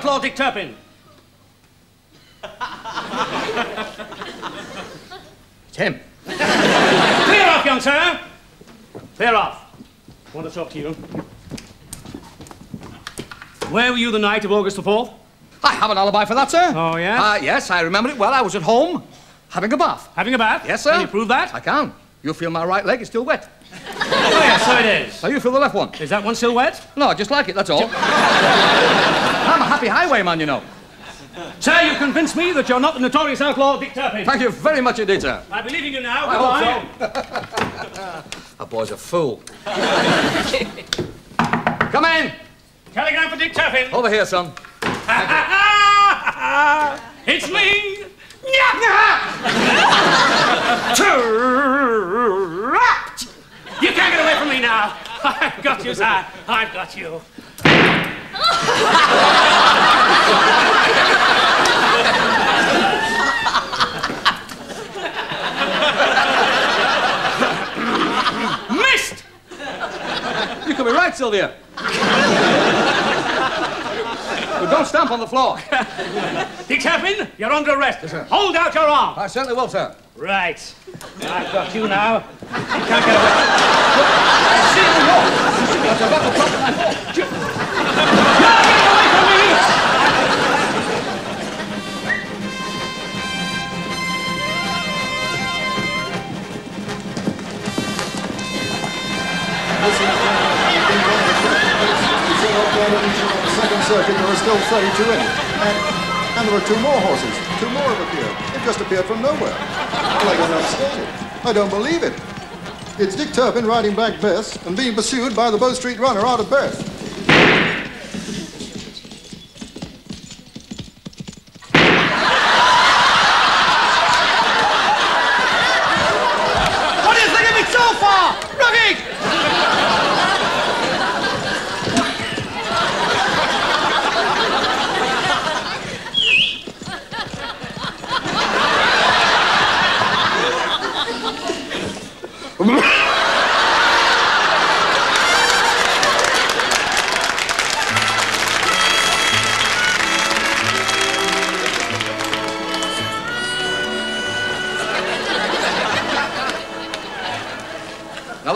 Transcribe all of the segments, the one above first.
called Dick Turpin. It's him. Clear off, young sir. Clear off. I want to talk to you. Where were you the night of August the 4th? I have an alibi for that, sir. Oh, yeah? Uh, yes, I remember it well. I was at home having a bath. Having a bath? Yes, sir. Can you prove that? I can. You feel my right leg is still wet. Yes, so it is. Now you feel the left one. Is that one still wet? No, I just like it, that's all. I'm a happy highwayman, you know. Sir, you convinced me that you're not the notorious outlaw Dick Turpin. Thank you very much indeed, sir. I believe in you now. I Goodbye. hope so. That boy's a fool. Come in. Telegram for Dick Turpin. Over here, son. it's me. Trapped. You can't get away from me now. I've got you, sir. I've got you. Missed. You could be right, Sylvia. But don't stamp on the floor. Dick Turpin, you're under arrest. Hold out your arm. I certainly will, sir. Right. I've got you now. You can't get away. You're getting away from me! Second circuit, there are still 32 in it. And, and there are two more horses. Two more have appeared. They've just appeared from nowhere. I don't understand it. I don't believe it. It's Dick Turpin riding Black Bess and being pursued by the Bow Street Runner out of Beth.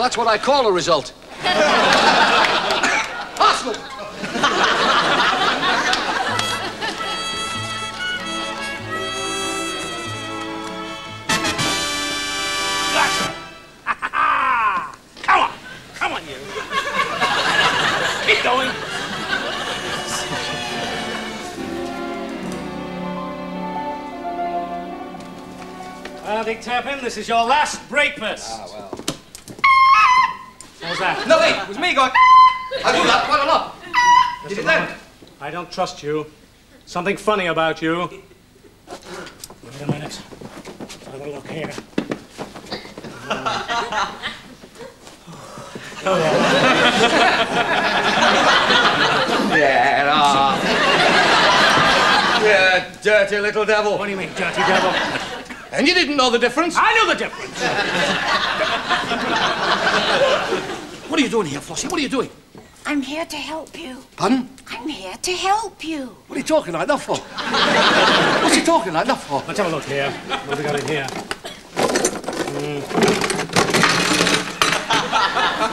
That's what I call a result. Arsenal! Gotcha. Come on. Come on, you. Keep going. Well, Dick Turpin, this is your last breakfast. Ah, well. How's that? No, wait, it was me going. I do that quite a lot. Did it then? I don't trust you. Something funny about you. Wait a minute. Have a look here. Yeah, ah. Yeah, dirty little devil. What do you mean, dirty devil? And you didn't know the difference? I know the difference. What are you doing here, Flossie? What are you doing? I'm here to help you. Pardon? I'm here to help you. What are you talking like that for? What's he talking like that for? Let's have a look here. What have we got in here? Mm.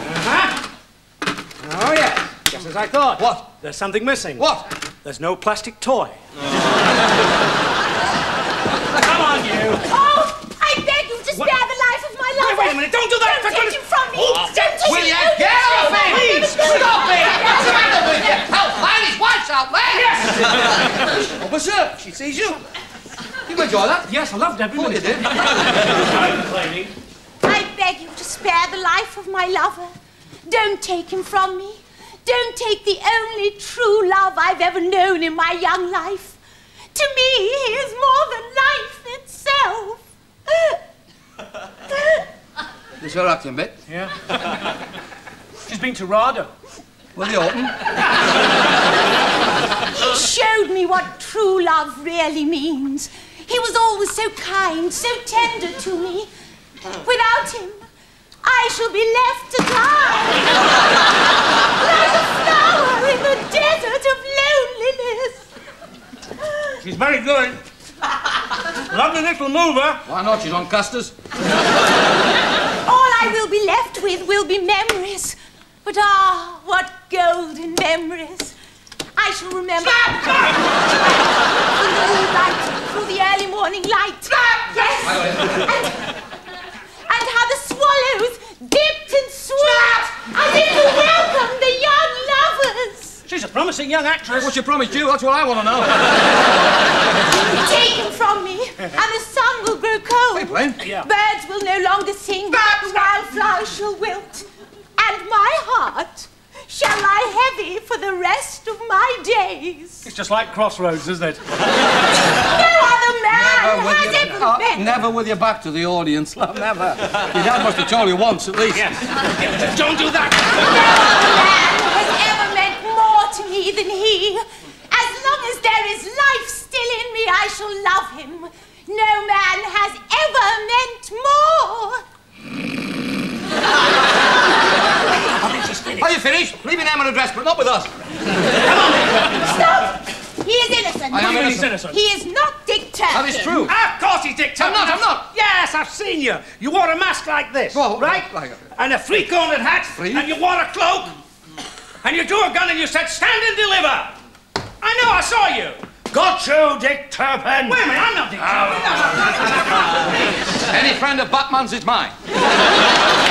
Uh-huh. Oh, yes. Just as I thought. What? There's something missing. What? There's no plastic toy. Come on, you. Oh, I beg you to spare What? the life of my lover. wait a minute, don't do that, for Don't take goodness- him from me. Don't take Will him. you Don't get take off him. me? Please. Stop it! What's the matter with you? Help! Find his wife's out there! Yes! Oh, but sir, she sees you. You enjoy that? Yes, I loved every you minute. did. I'm complaining. I beg you to spare the life of my lover. Don't take him from me. Don't take the only true love I've ever known in my young life. To me, he is more than life itself. It's her acting bit. Yeah. She's been to RADA. Will you open? He showed me what true love really means. He was always so kind, so tender to me. Without him, I shall be left to die. like a flower in the desert of loneliness. She's very good. Lovely little mover. Why not? She's on custers. All I will be left with will be memories. But ah, what golden memories. I shall remember. through the moonlight, through the early morning light. Yes. And, and how the swallows dipped and swooped as if to welcome the young lovers. She's a promising young actress. What she promised due? That's what I want to know. Taken from me, and the sun will grow cold. Hey, Blaine. Yeah. Birds will no longer sing, the wildflowers shall wilt, and my heart shall lie heavy for the rest of my days. It's just like Crossroads, isn't it? No other man Never with, has your, ever uh, been. never with your back to the audience, love. Never. Your dad must have told you once, at least. Yes. Don't do that. No other man has ever meant more to me than he. As long as there is life still in me, I shall love him. No man has ever meant more. Are you finished? Leave your name and address, but not with us. Stop! He is innocent. I am innocent. innocent. He is not Dick Turpin. That is true. Of course he's Dick Turpin. I'm not, I'm not. Yes, I've seen you. You wore a mask like this, Well, right? like- and a three-cornered hat, Three? and you wore a cloak, and you drew a gun and you said, stand and deliver. I know, I saw you. Got you, Dick Turpin. Wait a minute, I'm not Dick Turpin. Oh. Any friend of Batman's is mine.